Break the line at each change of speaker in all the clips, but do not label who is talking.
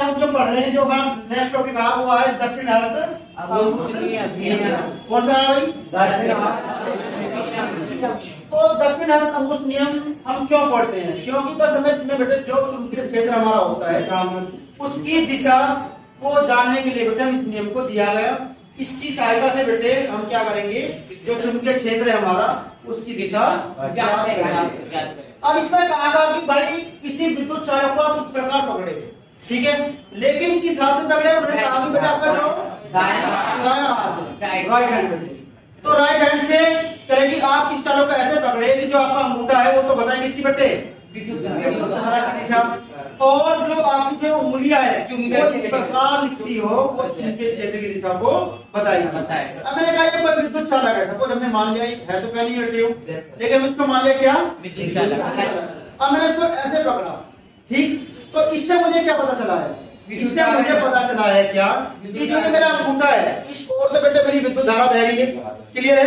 हम जो पढ़ रहे हैं जो हमारा नेक्स्ट टॉपिक हुआ है दक्षिण भारत। कौन सा है भाई तो दक्षिण हस्त अंगुष्ठ नियम हम क्यों पढ़ते हैं? क्योंकि बस हमें इसमें बेटे जो चुंबकीय क्षेत्र हमारा होता है उसकी दिशा को जानने के लिए बेटे हम इस नियम को दिया गया। इसकी सहायता से बेटे हम क्या करेंगे? जो चुंबकीय क्षेत्र है हमारा उसकी दिशा अब इसमें कहा था कि भाई किसी विद्युत चालक को आप इस प्रकार पकड़े। ठीक है? लेकिन किस हाथ से पकड़े उन्होंने कहा कि बेटा आपका जो दायां हाथ। राइट। हैंड तो राइट हैंड से करेगी आप किस चालों को ऐसे पकड़े कि जो आपका अंगूठा है वो तो बताएँगे किसकी बेटे और जो आपकी जो उंगलियाँ है वो इस प्रकार लिखती हो वो चुंबकीय क्षेत्र की दिशा को बताएगी अब मैंने कहा ये कोई विद्युत है? सपोज़ हमने मान लिया है तो पहली हो। लेकिन उसको मान लिया क्या? अब मैंने इसको ऐसे पकड़ा। ठीक? तो इससे मुझे क्या पता चला है? इससे मुझे पता चला है क्या? कि जो ये मेरा अंगूठा है इस ओर से बेटे मेरी विद्युत धारा बह रही है। क्लियर है?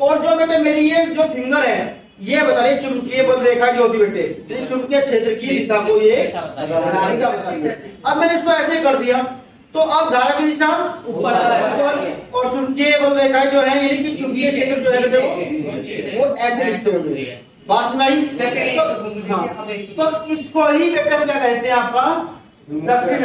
और जो बेटे मेरी ये जो फिंगर है ये बता रही चुंबकीय बल रेखा जो होती बेटे। चुंबकीय क्षेत्र की दिशा को ये बता रही अब मैंने इसको ऐसे कर दिया। तो अब धारा की दिशा ऊपर और चुंबकीय बल रेखा जो है यानी कि चुंबकीय क्षेत्र जो है वो ऐसे लिखते होंगे बात में आई तो, हाँ, तो इसको ही बेटा क्या कहते हैं आपका? दक्षिण।